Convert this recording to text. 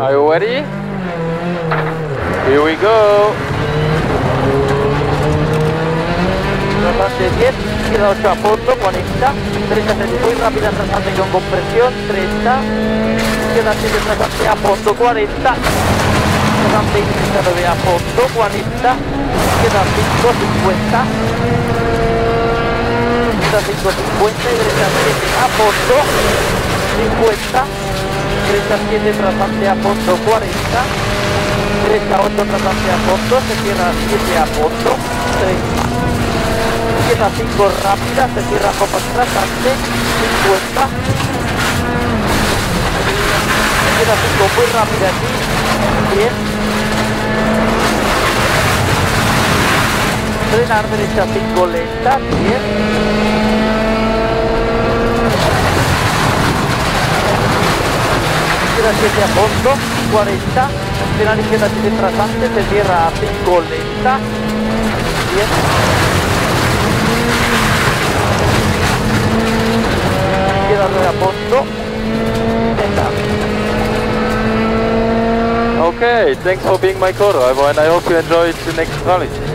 Are you ready? Here we go. Rasante 10, izquierda 8 a fondo, 40, derecha 6 muy rápida, rasante con compresión, 30, izquierda 7 rasante a fondo, 40, rasante y derecha 9 a fondo, 40, izquierda 5, 50, izquierda 5, 50 y derecha 7 a fondo, 50, derecha 7 rasante a fondo, 40, derecha 8 rasante a fondo, se cierra 7 a fondo, 30, izquierda 5 rápida, se cierra copa rasante, 50. Izquierda 5 muy rápida aquí, 10. Frenar derecha 5 lenta, 10. Izquierda 7 a fondo, 40. Frenar izquierda 7 trasante, se cierra a 5 lenta, 10. izquierda 9 a fondo. Lenta. Okay, thanks for being my co-driver and I hope you enjoyed the next rally.